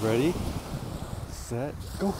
Ready, set, go.